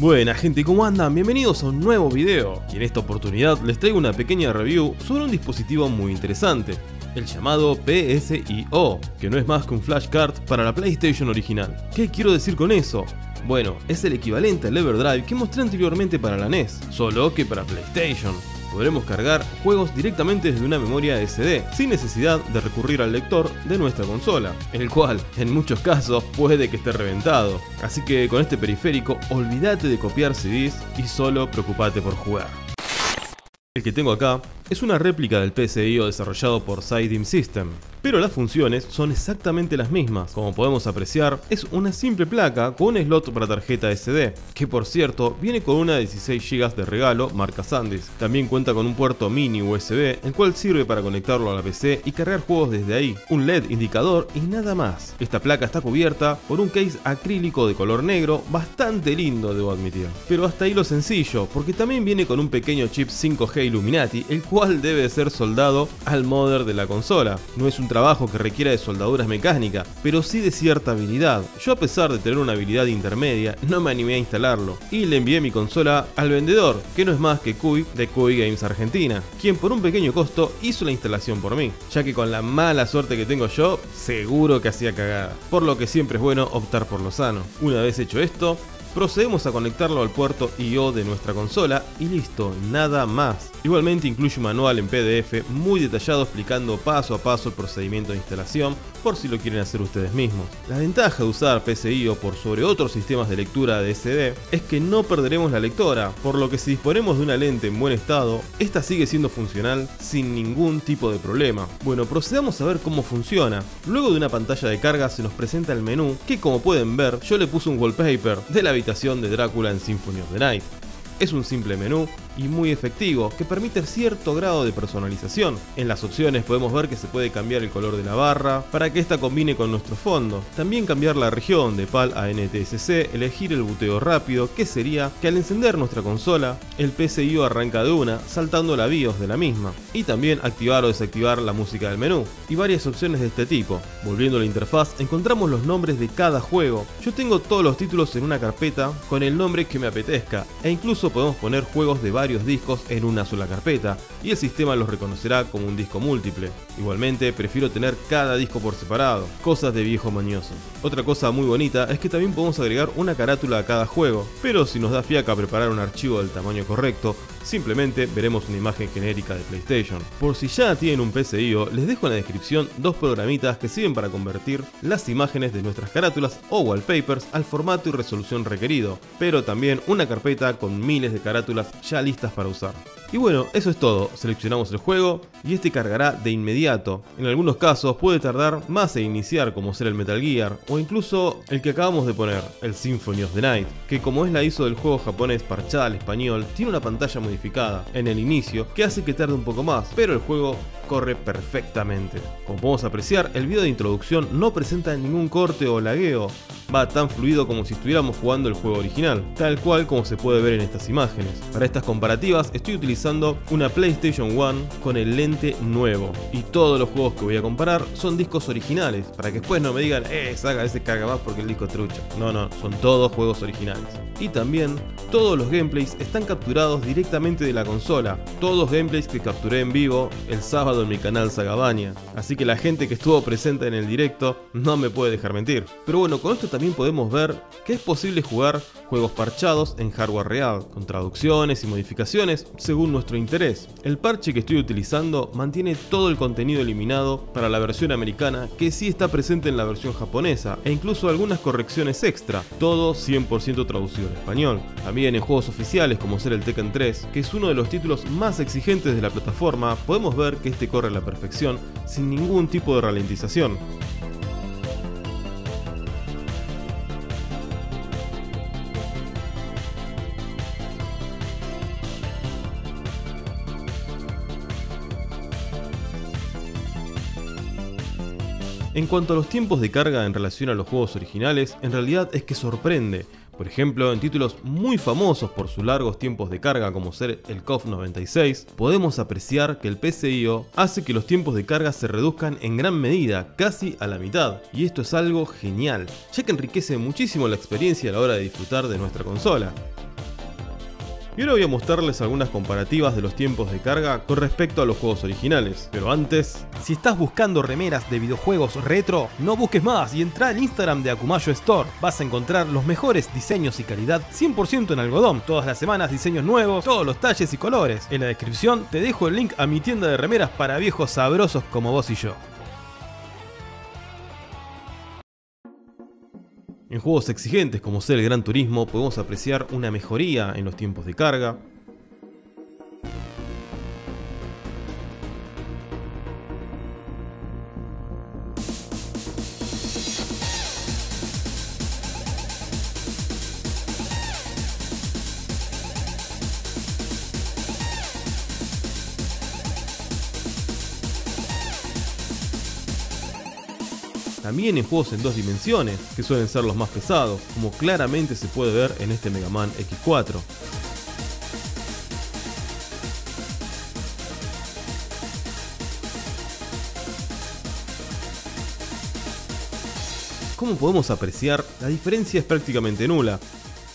Buena gente, ¿cómo andan? Bienvenidos a un nuevo video y en esta oportunidad les traigo una pequeña review sobre un dispositivo muy interesante, el llamado PSIO, que no es más que un flashcard para la PlayStation original. ¿Qué quiero decir con eso? Bueno, es el equivalente al Everdrive que mostré anteriormente para la NES, solo que para PlayStation podremos cargar juegos directamente desde una memoria SD, sin necesidad de recurrir al lector de nuestra consola, el cual en muchos casos puede que esté reventado. Así que con este periférico olvídate de copiar CDs y solo preocupate por jugar. El que tengo acá es una réplica del PCIO desarrollado por Sideim System, pero las funciones son exactamente las mismas. Como podemos apreciar, es una simple placa con un slot para tarjeta SD, que por cierto viene con una 16 GB de regalo marca SanDisk. También cuenta con un puerto mini USB, el cual sirve para conectarlo a la PC y cargar juegos desde ahí, un LED indicador y nada más. Esta placa está cubierta por un case acrílico de color negro, bastante lindo debo admitir. Pero hasta ahí lo sencillo, porque también viene con un pequeño chip 5G Illuminati, el cual debe ser soldado al modder de la consola. No es un trabajo que requiera de soldaduras mecánicas, pero sí de cierta habilidad. Yo a pesar de tener una habilidad intermedia, no me animé a instalarlo, y le envié mi consola al vendedor, que no es más que Cuy de Cuy Games Argentina, quien por un pequeño costo hizo la instalación por mí, ya que con la mala suerte que tengo yo, seguro que hacía cagada, por lo que siempre es bueno optar por lo sano. Una vez hecho esto, procedemos a conectarlo al puerto I.O. de nuestra consola y listo, nada más. Igualmente incluye un manual en PDF muy detallado explicando paso a paso el procedimiento de instalación por si lo quieren hacer ustedes mismos. La ventaja de usar PCIO por sobre otros sistemas de lectura de SD es que no perderemos la lectora, por lo que si disponemos de una lente en buen estado, esta sigue siendo funcional sin ningún tipo de problema. Bueno, procedamos a ver cómo funciona. Luego de una pantalla de carga se nos presenta el menú, que como pueden ver yo le puse un wallpaper de la habitación de Drácula en Symphony of the Night. Es un simple menú y muy efectivo que permite cierto grado de personalización. En las opciones podemos ver que se puede cambiar el color de la barra para que esta combine con nuestro fondo. También cambiar la región de PAL a NTSC, elegir el buteo rápido, que sería que al encender nuestra consola, el PCIO arranca de una, saltando la BIOS de la misma. Y también activar o desactivar la música del menú. Y varias opciones de este tipo. Volviendo a la interfaz, encontramos los nombres de cada juego. Yo tengo todos los títulos en una carpeta con el nombre que me apetezca, e incluso podemos poner juegos de varios discos en una sola carpeta, y el sistema los reconocerá como un disco múltiple. Igualmente, prefiero tener cada disco por separado, cosas de viejo mañoso. Otra cosa muy bonita es que también podemos agregar una carátula a cada juego, pero si nos da fiaca preparar un archivo del tamaño correcto, simplemente veremos una imagen genérica de PlayStation. Por si ya tienen un PCIO, les dejo en la descripción dos programitas que sirven para convertir las imágenes de nuestras carátulas o wallpapers al formato y resolución requerido, pero también una carpeta con miles de carátulas ya listas para usar. Y bueno, eso es todo, seleccionamos el juego y este cargará de inmediato. En algunos casos puede tardar más en iniciar como ser el Metal Gear o incluso el que acabamos de poner, el Symphony of the Night, que como es la ISO del juego japonés parchada al español, tiene una pantalla modificada en el inicio que hace que tarde un poco más, pero el juego corre perfectamente. Como podemos apreciar, el video de introducción no presenta ningún corte o lagueo, va tan fluido como si estuviéramos jugando el juego original, tal cual como se puede ver en estas imágenes. Para estas comparativas estoy utilizando una PlayStation 1 con el lente nuevo y todos los juegos que voy a comparar son discos originales, para que después no me digan, eh, saca ese carga más porque el disco es trucho. No, no, son todos juegos originales. Y también todos los gameplays están capturados directamente de la consola, todos gameplays que capturé en vivo el sábado en mi canal Sagabania, así que la gente que estuvo presente en el directo no me puede dejar mentir. Pero bueno, con esto también podemos ver que es posible jugar juegos parchados en hardware real, con traducciones y modificaciones según nuestro interés. El parche que estoy utilizando mantiene todo el contenido eliminado para la versión americana que sí está presente en la versión japonesa e incluso algunas correcciones extra, todo 100% traducido al español. También en juegos oficiales como ser el Tekken 3, que es uno de los títulos más exigentes de la plataforma, podemos ver que este corre a la perfección sin ningún tipo de ralentización. En cuanto a los tiempos de carga en relación a los juegos originales, en realidad es que sorprende. Por ejemplo, en títulos muy famosos por sus largos tiempos de carga como ser el KOF 96, podemos apreciar que el PCIO hace que los tiempos de carga se reduzcan en gran medida, casi a la mitad, y esto es algo genial, ya que enriquece muchísimo la experiencia a la hora de disfrutar de nuestra consola. Y ahora voy a mostrarles algunas comparativas de los tiempos de carga con respecto a los juegos originales. Pero antes, si estás buscando remeras de videojuegos retro, no busques más y entra al Instagram de Akumayo Store. Vas a encontrar los mejores diseños y calidad 100% en algodón. Todas las semanas diseños nuevos, todos los talles y colores. En la descripción te dejo el link a mi tienda de remeras para viejos sabrosos como vos y yo. En juegos exigentes como ser el Gran Turismo podemos apreciar una mejoría en los tiempos de carga, También en juegos en dos dimensiones, que suelen ser los más pesados, como claramente se puede ver en este Mega Man X4. Como podemos apreciar, la diferencia es prácticamente nula,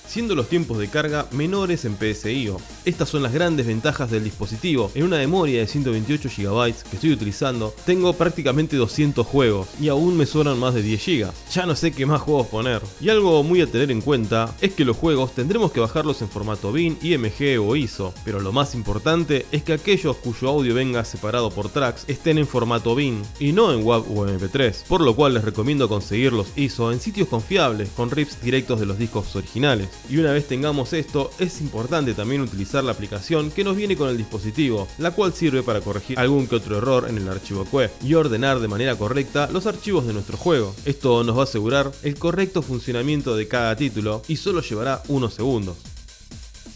siendo los tiempos de carga menores en PSIO. Estas son las grandes ventajas del dispositivo. En una memoria de 128 GB que estoy utilizando, tengo prácticamente 200 juegos y aún me sobran más de 10 GB. Ya no sé qué más juegos poner. Y algo muy a tener en cuenta es que los juegos tendremos que bajarlos en formato BIN, IMG o ISO, pero lo más importante es que aquellos cuyo audio venga separado por tracks estén en formato BIN y no en WAV o MP3, por lo cual les recomiendo conseguir los ISO en sitios confiables con rips directos de los discos originales. Y una vez tengamos esto, es importante también utilizar la aplicación que nos viene con el dispositivo, la cual sirve para corregir algún que otro error en el archivo QE y ordenar de manera correcta los archivos de nuestro juego. Esto nos va a asegurar el correcto funcionamiento de cada título y solo llevará unos segundos.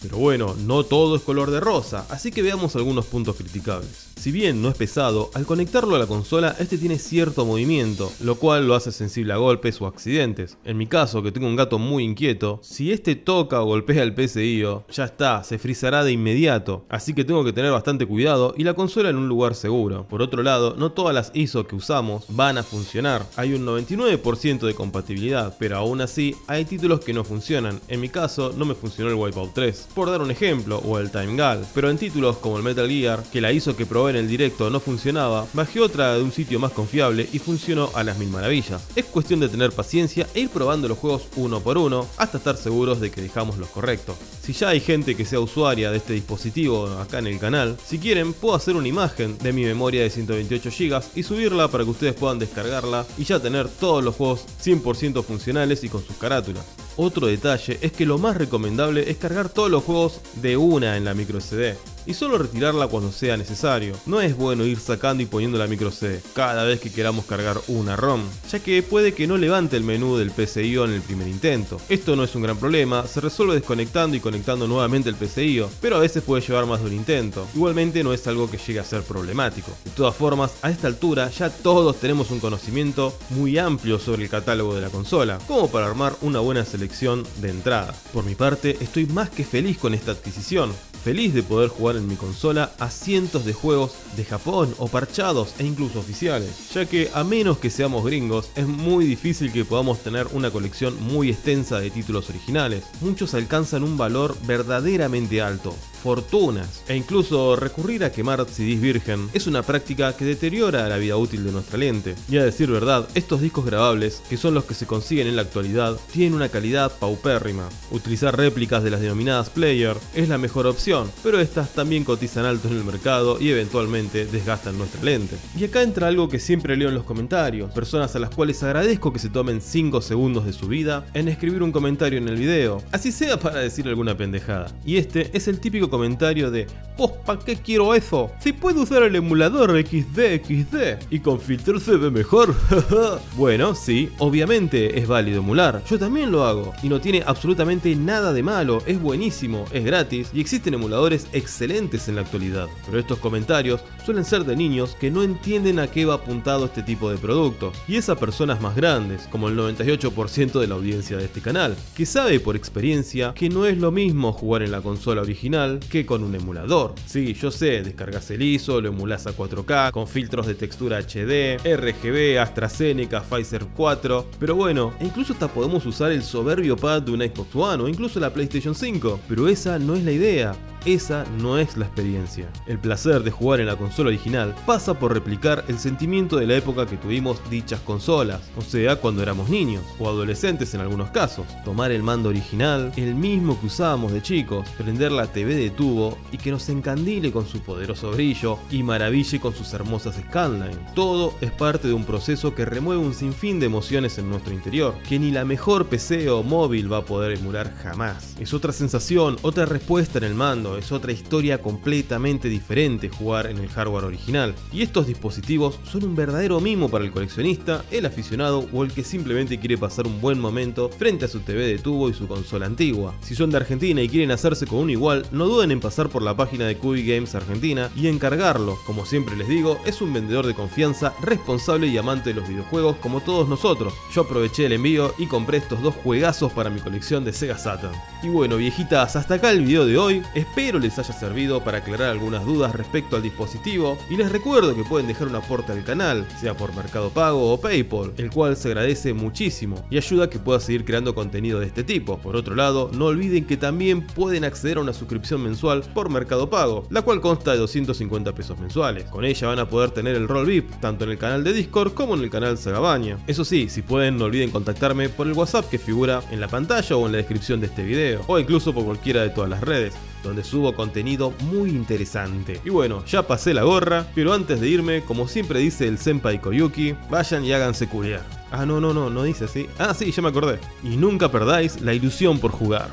Pero bueno, no todo es color de rosa, así que veamos algunos puntos criticables. Si bien no es pesado, al conectarlo a la consola este tiene cierto movimiento, lo cual lo hace sensible a golpes o accidentes. En mi caso, que tengo un gato muy inquieto, si este toca o golpea el PSIO, ya está, se frizará de inmediato, así que tengo que tener bastante cuidado y la consola en un lugar seguro. Por otro lado, no todas las ISO que usamos van a funcionar, hay un 99% de compatibilidad, pero aún así hay títulos que no funcionan, en mi caso no me funcionó el Wipeout 3, por dar un ejemplo, o el Time Gal, pero en títulos como el Metal Gear, que la ISO que probé en el directo no funcionaba, bajé otra de un sitio más confiable y funcionó a las mil maravillas. Es cuestión de tener paciencia e ir probando los juegos uno por uno hasta estar seguros de que dejamos los correctos. Si ya hay gente que sea usuaria de este dispositivo acá en el canal, si quieren puedo hacer una imagen de mi memoria de 128 GB y subirla para que ustedes puedan descargarla y ya tener todos los juegos 100% funcionales y con sus carátulas. Otro detalle es que lo más recomendable es cargar todos los juegos de una en la micro SD y solo retirarla cuando sea necesario. No es bueno ir sacando y poniendo la micro CD cada vez que queramos cargar una ROM, ya que puede que no levante el menú del PCIO en el primer intento. Esto no es un gran problema, se resuelve desconectando y conectando nuevamente el PCIO, pero a veces puede llevar más de un intento. Igualmente no es algo que llegue a ser problemático. De todas formas, a esta altura ya todos tenemos un conocimiento muy amplio sobre el catálogo de la consola, como para armar una buena selección de entrada. Por mi parte, estoy más que feliz con esta adquisición, feliz de poder jugar en mi consola a cientos de juegos de Japón o parchados e incluso oficiales, ya que a menos que seamos gringos es muy difícil que podamos tener una colección muy extensa de títulos originales. Muchos alcanzan un valor verdaderamente alto, fortunas e incluso recurrir a quemar CDs virgen es una práctica que deteriora la vida útil de nuestra lente. Y a decir verdad, estos discos grabables, que son los que se consiguen en la actualidad, tienen una calidad paupérrima. Utilizar réplicas de las denominadas player es la mejor opción, pero estas también cotizan alto en el mercado y eventualmente desgastan nuestra lente. Y acá entra algo que siempre leo en los comentarios, personas a las cuales agradezco que se tomen 5 segundos de su vida en escribir un comentario en el video, así sea para decir alguna pendejada. Y este es el típico comentario de ¿Pues para qué quiero eso? Si puedo usar el emulador XD XD y con filtro se ve mejor. bueno, sí, obviamente es válido emular. Yo también lo hago y no tiene absolutamente nada de malo, es buenísimo, es gratis y existen emuladores excelentes en la actualidad. Pero estos comentarios suelen ser de niños que no entienden a qué va apuntado este tipo de producto y es a personas más grandes, como el 98% de la audiencia de este canal, que sabe por experiencia que no es lo mismo jugar en la consola original que con un emulador. Sí, yo sé, descargas el ISO, lo emulas a 4K, con filtros de textura HD, RGB, AstraZeneca, Pfizer 4, pero bueno, incluso hasta podemos usar el soberbio pad de una Xbox One o incluso la PlayStation 5, pero esa no es la idea. Esa no es la experiencia. El placer de jugar en la consola original pasa por replicar el sentimiento de la época que tuvimos dichas consolas, o sea, cuando éramos niños, o adolescentes en algunos casos. Tomar el mando original, el mismo que usábamos de chicos, prender la TV de tubo y que nos encandile con su poderoso brillo y maraville con sus hermosas scanline. Todo es parte de un proceso que remueve un sinfín de emociones en nuestro interior, que ni la mejor PC o móvil va a poder emular jamás. Es otra sensación, otra respuesta en el mando, es otra historia completamente diferente jugar en el hardware original. Y estos dispositivos son un verdadero mimo para el coleccionista, el aficionado o el que simplemente quiere pasar un buen momento frente a su TV de tubo y su consola antigua. Si son de Argentina y quieren hacerse con un igual, no duden en pasar por la página de Cubi Games Argentina y encargarlo. Como siempre les digo, es un vendedor de confianza, responsable y amante de los videojuegos como todos nosotros. Yo aproveché el envío y compré estos dos juegazos para mi colección de Sega Saturn. Y bueno, viejitas, hasta acá el video de hoy. Espero les haya servido para aclarar algunas dudas respecto al dispositivo y les recuerdo que pueden dejar un aporte al canal, sea por Mercado Pago o Paypal, el cual se agradece muchísimo y ayuda a que pueda seguir creando contenido de este tipo. Por otro lado, no olviden que también pueden acceder a una suscripción mensual por Mercado Pago, la cual consta de 250 pesos mensuales. Con ella van a poder tener el rol VIP, tanto en el canal de Discord como en el canal Sagabaña. Eso sí, si pueden no olviden contactarme por el WhatsApp que figura en la pantalla o en la descripción de este video, o incluso por cualquiera de todas las redes donde subo contenido muy interesante. Y bueno, ya pasé la gorra, pero antes de irme, como siempre dice el Senpai Koyuki, vayan y háganse curiar. Ah, no, no, no, no dice así. Ah, sí, ya me acordé. Y nunca perdáis la ilusión por jugar.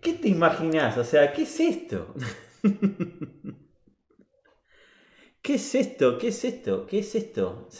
¿Qué te imaginas? O sea, ¿qué es esto? ¿Qué es esto? ¿Qué es esto? ¿Qué es esto?